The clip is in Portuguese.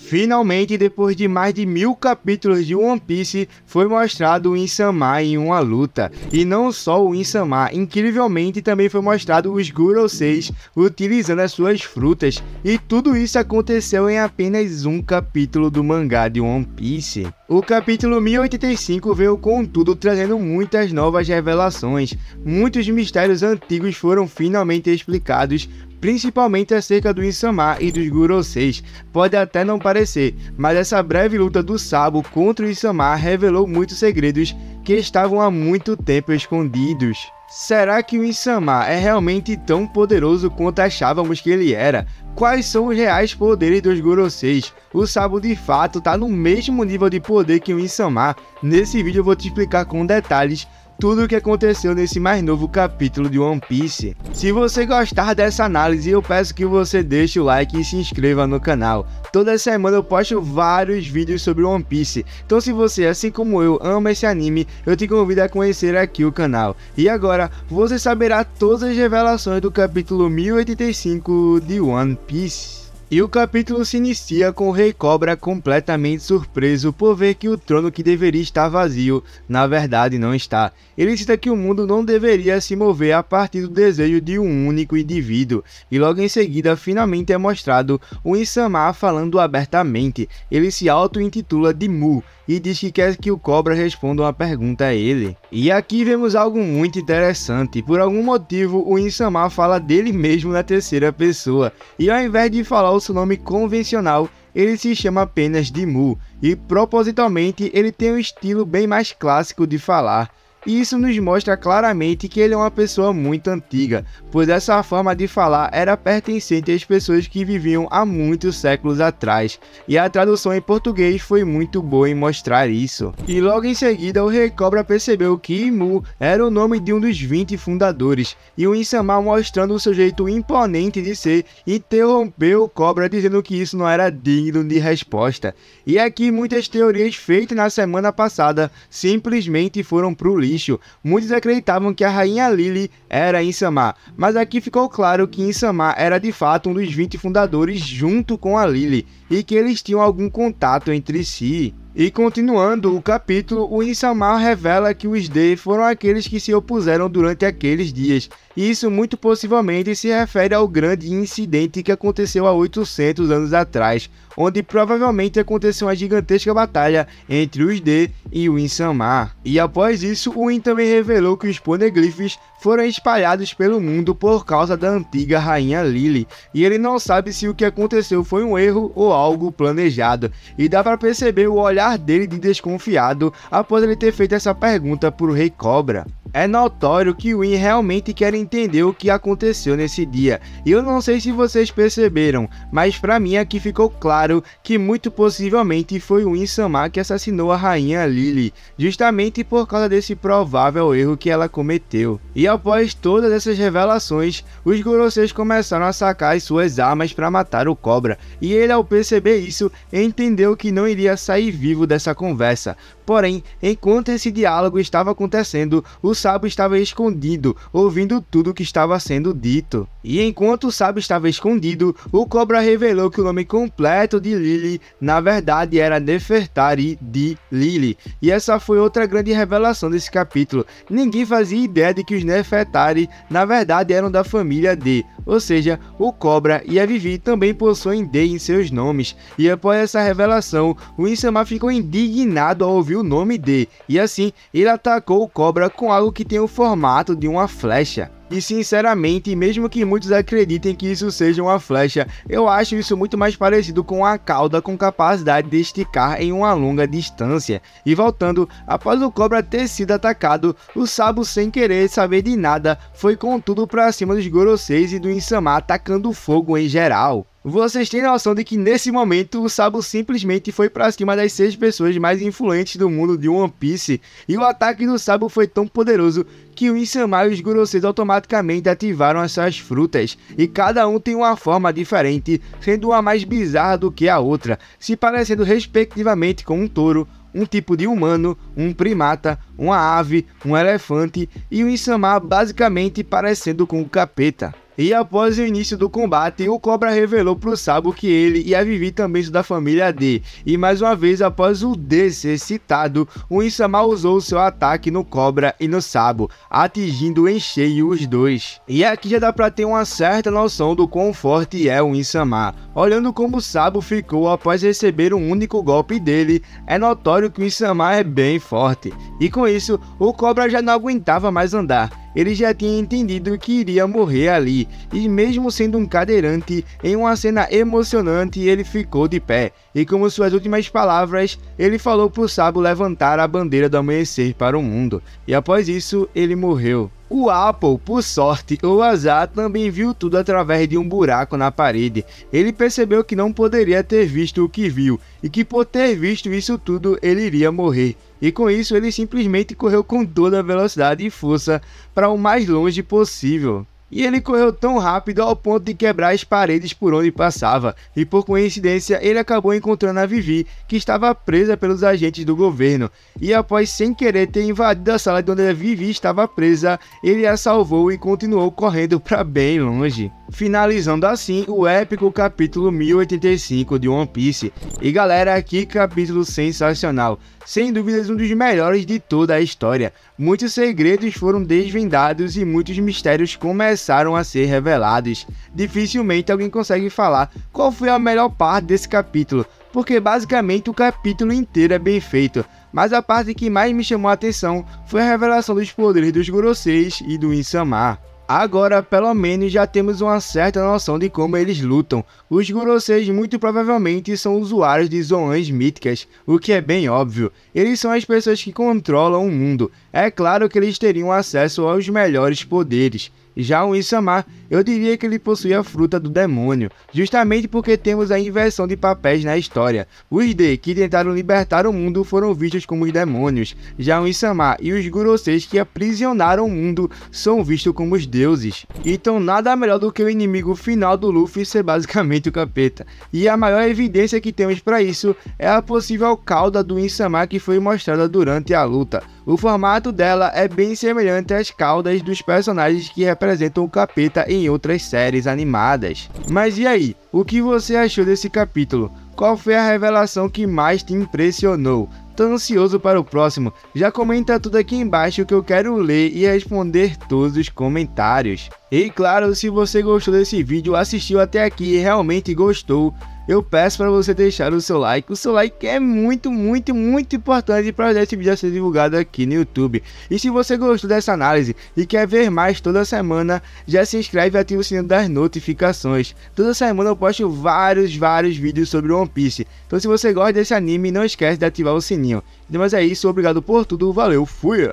Finalmente, depois de mais de mil capítulos de One Piece, foi mostrado o Insama em uma luta. E não só o Insama, incrivelmente também foi mostrado os Guroseis utilizando as suas frutas. E tudo isso aconteceu em apenas um capítulo do mangá de One Piece. O capítulo 1085 veio contudo trazendo muitas novas revelações. Muitos mistérios antigos foram finalmente explicados, principalmente acerca do Insama e dos Guroseis. Pode até não parecer, mas essa breve luta do Sabo contra o Insama revelou muitos segredos que estavam há muito tempo escondidos. Será que o Insama é realmente tão poderoso quanto achávamos que ele era? Quais são os reais poderes dos Goroseis? O Sabo de fato está no mesmo nível de poder que o Insama? Nesse vídeo eu vou te explicar com detalhes tudo o que aconteceu nesse mais novo capítulo de One Piece. Se você gostar dessa análise, eu peço que você deixe o like e se inscreva no canal. Toda semana eu posto vários vídeos sobre One Piece, então se você, assim como eu, ama esse anime, eu te convido a conhecer aqui o canal. E agora, você saberá todas as revelações do capítulo 1085 de One Piece. E o capítulo se inicia com o Rei Cobra completamente surpreso por ver que o trono que deveria estar vazio, na verdade não está. Ele cita que o mundo não deveria se mover a partir do desejo de um único indivíduo, e logo em seguida finalmente é mostrado o Insama falando abertamente. Ele se auto-intitula de Mu, e diz que quer que o Cobra responda uma pergunta a ele. E aqui vemos algo muito interessante, por algum motivo o Insama fala dele mesmo na terceira pessoa, e ao invés de falar seu nome convencional, ele se chama apenas de Mu, e propositalmente ele tem um estilo bem mais clássico de falar. E isso nos mostra claramente que ele é uma pessoa muito antiga, pois essa forma de falar era pertencente às pessoas que viviam há muitos séculos atrás, e a tradução em português foi muito boa em mostrar isso. E logo em seguida o Rei Cobra percebeu que Imu era o nome de um dos 20 fundadores, e o Insama mostrando o seu jeito imponente de ser, interrompeu o Cobra dizendo que isso não era digno de resposta. E aqui muitas teorias feitas na semana passada simplesmente foram pro lixo Muitos acreditavam que a rainha Lily era Insama, mas aqui ficou claro que Insama era de fato um dos 20 fundadores junto com a Lily, e que eles tinham algum contato entre si. E continuando o capítulo, o Insama revela que os D foram aqueles que se opuseram durante aqueles dias, e isso muito possivelmente se refere ao grande incidente que aconteceu há 800 anos atrás, onde provavelmente aconteceu uma gigantesca batalha entre os D e o Insama. E após isso, o In também revelou que os poneglyphs foram espalhados pelo mundo por causa da antiga rainha Lily, e ele não sabe se o que aconteceu foi um erro ou algo planejado, e dá para perceber o olhar dele de desconfiado após ele ter feito essa pergunta para o Rei Cobra. É notório que Win realmente quer entender o que aconteceu nesse dia, e eu não sei se vocês perceberam, mas para mim aqui ficou claro que muito possivelmente foi o Insama que assassinou a rainha Lily, justamente por causa desse provável erro que ela cometeu. E após todas essas revelações, os Goroseis começaram a sacar as suas armas para matar o Cobra, e ele ao perceber isso, entendeu que não iria sair vivo dessa conversa. Porém, enquanto esse diálogo estava acontecendo, o Sabo estava escondido, ouvindo tudo o que estava sendo dito. E enquanto o Sabo estava escondido, o Cobra revelou que o nome completo de Lily, na verdade, era Nefertari de Lily. E essa foi outra grande revelação desse capítulo. Ninguém fazia ideia de que os Nefertari, na verdade, eram da família D, ou seja, o Cobra e a Vivi também possuem D em seus nomes. E após essa revelação, o Insama ficou indignado ao ouvir o nome D, e assim ele atacou o Cobra com algo que tem o formato de uma flecha. E sinceramente, mesmo que muitos acreditem que isso seja uma flecha, eu acho isso muito mais parecido com a cauda com capacidade de esticar em uma longa distância. E voltando, após o cobra ter sido atacado, o Sabo sem querer saber de nada, foi com tudo pra cima dos Goroseis e do Insama atacando fogo em geral. Vocês têm noção de que nesse momento o Sabo simplesmente foi para cima das seis pessoas mais influentes do mundo de One Piece e o ataque do Sabo foi tão poderoso que o Insama e os Guroseis automaticamente ativaram as suas frutas e cada um tem uma forma diferente, sendo uma mais bizarra do que a outra, se parecendo respectivamente com um touro, um tipo de humano, um primata, uma ave, um elefante e o Insama basicamente parecendo com o capeta. E após o início do combate, o Cobra revelou pro Sabo que ele e a Vivi também são da família D. E mais uma vez, após o D ser citado, o Insama usou seu ataque no Cobra e no Sabo, atingindo em cheio os dois. E aqui já dá pra ter uma certa noção do quão forte é o Insama. Olhando como o Sabo ficou após receber um único golpe dele, é notório que o Insama é bem forte. E com isso, o Cobra já não aguentava mais andar ele já tinha entendido que iria morrer ali, e mesmo sendo um cadeirante, em uma cena emocionante ele ficou de pé, e como suas últimas palavras, ele falou para o Sabo levantar a bandeira do amanhecer para o mundo, e após isso ele morreu. O Apple, por sorte ou azar, também viu tudo através de um buraco na parede. Ele percebeu que não poderia ter visto o que viu e que por ter visto isso tudo ele iria morrer. E com isso ele simplesmente correu com toda a velocidade e força para o mais longe possível. E ele correu tão rápido ao ponto de quebrar as paredes por onde passava, e por coincidência ele acabou encontrando a Vivi, que estava presa pelos agentes do governo. E após sem querer ter invadido a sala onde a Vivi estava presa, ele a salvou e continuou correndo para bem longe. Finalizando assim o épico capítulo 1085 de One Piece. E galera, que capítulo sensacional! sem dúvidas um dos melhores de toda a história. Muitos segredos foram desvendados e muitos mistérios começaram a ser revelados. Dificilmente alguém consegue falar qual foi a melhor parte desse capítulo, porque basicamente o capítulo inteiro é bem feito, mas a parte que mais me chamou a atenção foi a revelação dos poderes dos Goroseis e do Insama. Agora, pelo menos, já temos uma certa noção de como eles lutam. Os Guroseis muito provavelmente são usuários de zonas míticas, o que é bem óbvio. Eles são as pessoas que controlam o mundo. É claro que eles teriam acesso aos melhores poderes. Já o Insama, eu diria que ele possui a fruta do demônio, justamente porque temos a inversão de papéis na história. Os D que tentaram libertar o mundo foram vistos como os demônios, já o Insama e os Guroseis que aprisionaram o mundo são vistos como os deuses. Então nada melhor do que o inimigo final do Luffy ser basicamente o capeta. E a maior evidência que temos para isso é a possível cauda do Insama que foi mostrada durante a luta. O formato dela é bem semelhante às caudas dos personagens que representam o capeta em outras séries animadas. Mas e aí, o que você achou desse capítulo? Qual foi a revelação que mais te impressionou? Tô ansioso para o próximo. Já comenta tudo aqui embaixo que eu quero ler e responder todos os comentários. E claro, se você gostou desse vídeo, assistiu até aqui e realmente gostou, eu peço para você deixar o seu like. O seu like é muito, muito, muito importante para esse vídeo ser divulgado aqui no YouTube. E se você gostou dessa análise e quer ver mais toda semana, já se inscreve e ativa o sininho das notificações. Toda semana eu posto vários, vários vídeos sobre One Piece. Então se você gosta desse anime, não esquece de ativar o sininho. Mas é isso, obrigado por tudo, valeu, fui!